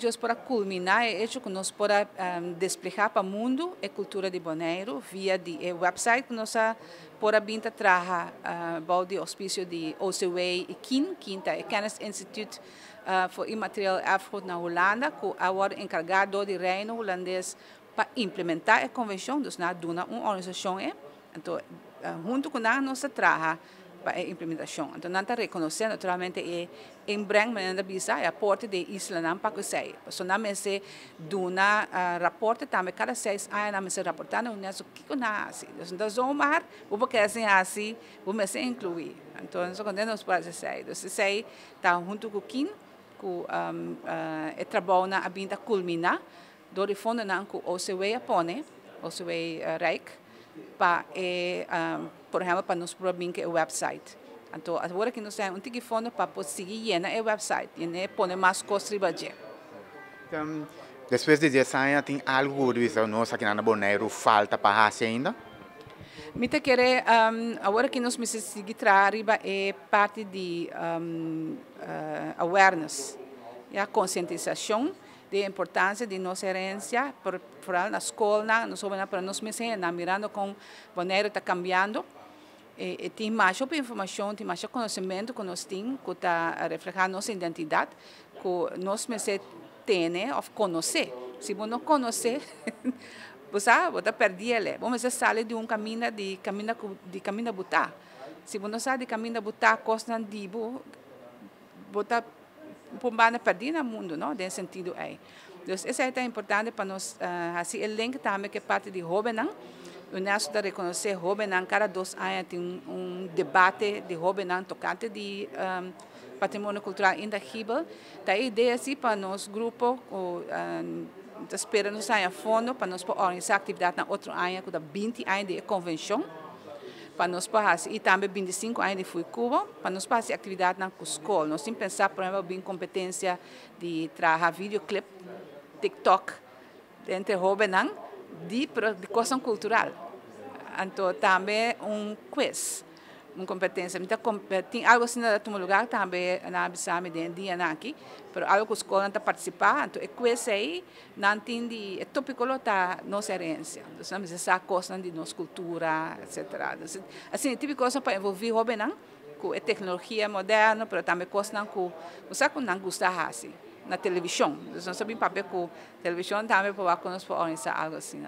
Deus para culminar é hecho que nós para um, desplegar para o mundo a cultura de Bonaire via de a website que nós para binta traha uh, bal de auspício de OCW e KIN, Quinta é Kennis Institute uh, for Immaterial Erfgoed na Holanda, que agora encarregado de reino holandês para implementar a convenção, dus na duna uma organização é, então uh, junto com nós nós traha para a implementação. Então, nós estamos reconhecendo, naturalmente, e em breve, mas bisa é a porta de Isla não para que sei. So, nós se duna uh, raporte também cada seis anos nós se raportando o que que nós faz. Então, zomar, o que é assim, o me se incluir. Então, nós contamos para sei. Então, se sei, está junto com quem, com um, uh, e trabalho na abinda culmina, do fundo não com o CW apone, o CW uh, Para, um, por exemplo, para nos provar o website. Então, agora que nós temos um telefone para conseguir llenar o website, e pôr mais costas Então, depois de 10 anos, tem algo que nós aqui na Bonaire falta para fazer ainda? Me te querer, um, agora que nós precisamos trabalhar é parte de um, uh, awareness, a conscientização de importância de nossa herência, por, na escola, nós vamos para nós mesmos, mirando como o Bonaire está cambiando, e, e tem mais informação, tem mais conhecimento que nós temos, que está a refletir nossa identidade, que nós mesmos temos, ou conhecer. Se você não conhecer, você perder ele. Vamos sair de um caminho de caminho de caminho botar. Se você não sai de caminho botar, costa de botar pombana perder no mundo, não? Nesse sentido aí. Então, isso é importante para nós, uh, assim, o link também que parte de jovem, o Unesco está reconhecer Robenan, cada dois anos tem um, um debate de Robenan tocante de um, patrimônio cultural indagível. Tá a ideia assim para nós grupo, o, um, nos sair a fundo para nós organizar atividade na outro ano, com 20 anos de convenção, para nós fazer e também 25 anos de fui Cuba, para nós fazer atividade na escola. Nós temos pensar, por exemplo, em competência de trabalhar videoclip, TikTok, entre Robenan, de, de questão cultural. Então, também um quiz, uma competência. Então, tem algo assim no lugar também na Abissame de dia aqui, mas algo que a escola está participando, então, é quiz aí, não tem de, é tópico da nossa herência. Então, essa coisa de nossa cultura, etc. Assim, é tipo coisa para envolver jovem, não? com a tecnologia moderna, mas também coisa que você não gosta assim na televisão. Nós sabemos papel com televisão também para nós organizar algo assim.